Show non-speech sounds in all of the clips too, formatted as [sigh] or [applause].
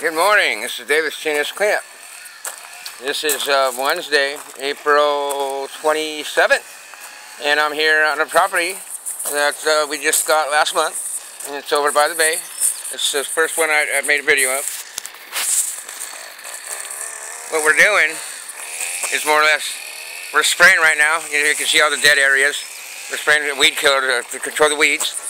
Good morning. This is Davis Chinnis Clamp. This is uh, Wednesday, April 27th, and I'm here on a property that uh, we just got last month, and it's over by the bay. It's the first one I, I made a video of. What we're doing is more or less, we're spraying right now. You, know, you can see all the dead areas. We're spraying weed killer to, to control the weeds.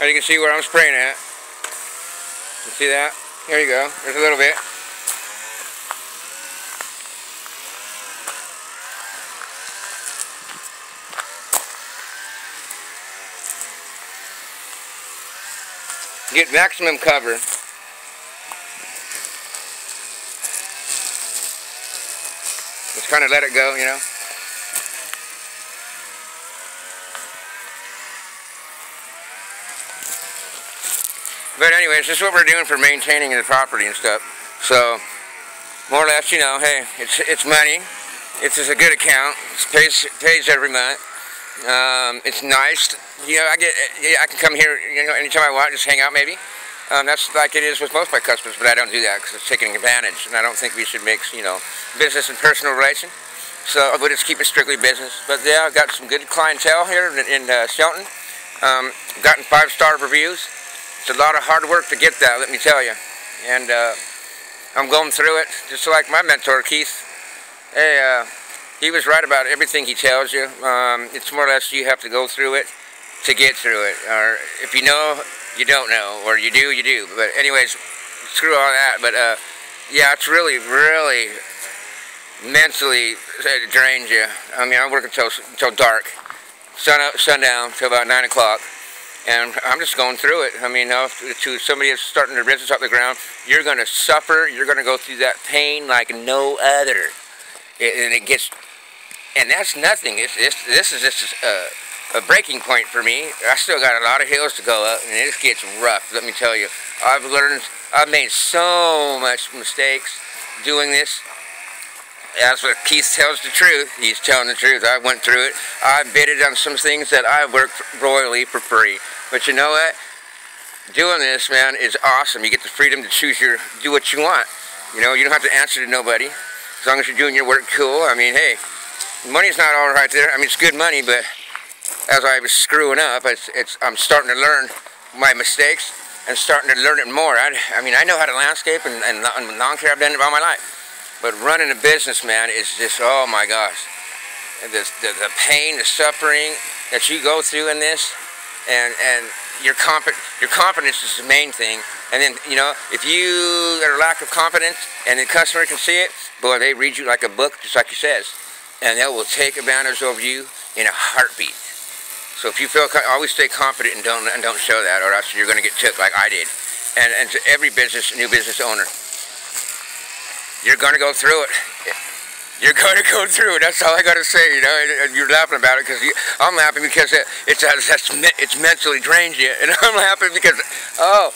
Now you can see where I'm spraying at. You see that? There you go. There's a little bit. Get maximum cover. Just kind of let it go, you know. But anyways, this is what we're doing for maintaining the property and stuff. So, more or less, you know, hey, it's it's money. It's just a good account. It pays pays every month. Um, it's nice. You know, I get I can come here, you know, anytime I want, just hang out maybe. Um, that's like it is with most of my customers, but I don't do that because it's taking advantage, and I don't think we should mix, you know, business and personal relation. So we'll just keep it strictly business. But yeah, I've got some good clientele here in, in uh, Shelton. Um, gotten five-star reviews. A lot of hard work to get that, let me tell you. And uh, I'm going through it, just like my mentor, Keith. Hey, uh, he was right about everything he tells you. Um, it's more or less you have to go through it to get through it. Or if you know, you don't know. Or you do, you do. But anyways, screw all that. But uh, yeah, it's really, really mentally it drains you. I mean, I work until, until dark. Sun up, sundown, till about 9 o'clock and I'm just going through it. I mean, uh, to somebody that's starting their business off the ground, you're going to suffer. You're going to go through that pain like no other, it, and it gets, and that's nothing. It's, it's this is just a, a breaking point for me. I still got a lot of hills to go up, and it gets rough. Let me tell you, I've learned, I've made so much mistakes doing this. That's what Keith tells the truth. He's telling the truth. I went through it. I bidded on some things that I worked royally for free. But you know what? Doing this, man, is awesome. You get the freedom to choose your, do what you want. You know, you don't have to answer to nobody. As long as you're doing your work cool. I mean, hey, money's not all right there. I mean, it's good money, but as I was screwing up, it's, it's I'm starting to learn my mistakes and starting to learn it more. I, I mean, I know how to landscape and, and, and lawn care. I've done it all my life. But running a business, man, is just, oh my gosh. The, the, the pain, the suffering that you go through in this, and, and your, comp your confidence is the main thing. And then, you know, if you got a lack of confidence and the customer can see it, boy, they read you like a book, just like he says. And they will take advantage of you in a heartbeat. So if you feel, always stay confident and don't, and don't show that, or else you're going to get took like I did. And, and to every business, new business owner, you're going to go through it. You're to go through. That's all I got to say, you know. And you're laughing about it because I'm laughing because it, it's, it's, it's mentally drains you. And [laughs] I'm laughing because, oh.